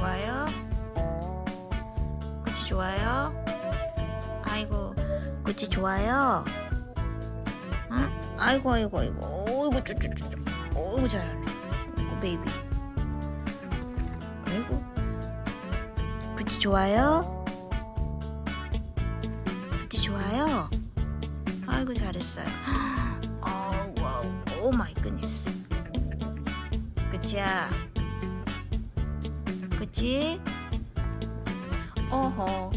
좋아요? 구찌 좋아요? 아이고 구찌 좋아요? 응? 아이고 아이고 아이고 어이구 쭈쭈쭈쭈 어이구 잘하네 아이고 baby 아이고 구찌 좋아요? 구찌 좋아요? 아이고 잘했어요 어우 wow oh my goodness 그치야 그치? 어허